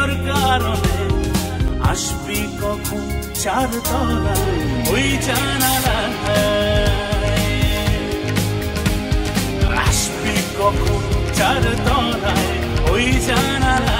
তোর কারণে আসবি কখন চার তলা ওই জানালা আসবি কখন চার তলায় ওই জানালা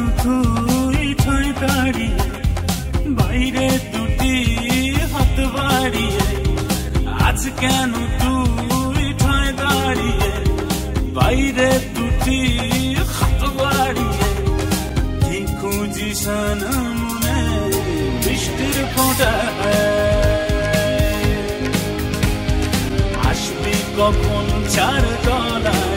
বাইরে দুটি হাত বাড়িয়ে, আজ কেন তুই ঠাই দাঁড়িয়ে? বাইরে দুটি হাত বাড়িয়ে, কি খুঁজিস মনে বৃষ্টির ফোঁটা? আসবি কখন চার তলায়?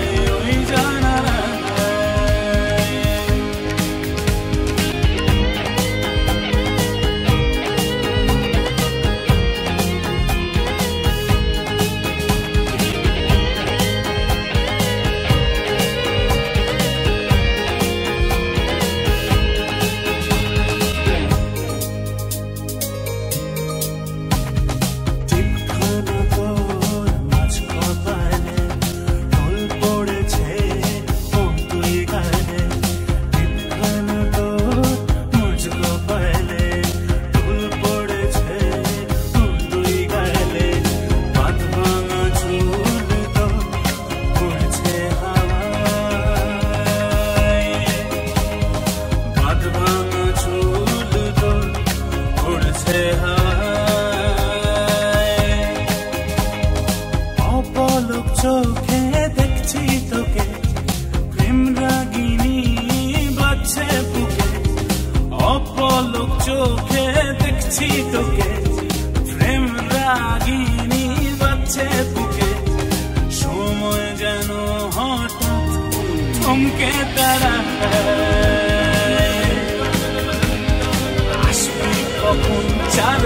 চোখে দেখছি তোকে। প্রেম রাগিনী বাচ্চে বুকে। সময় যেন হঠাৎ থমকে তারা আসবি কখন চার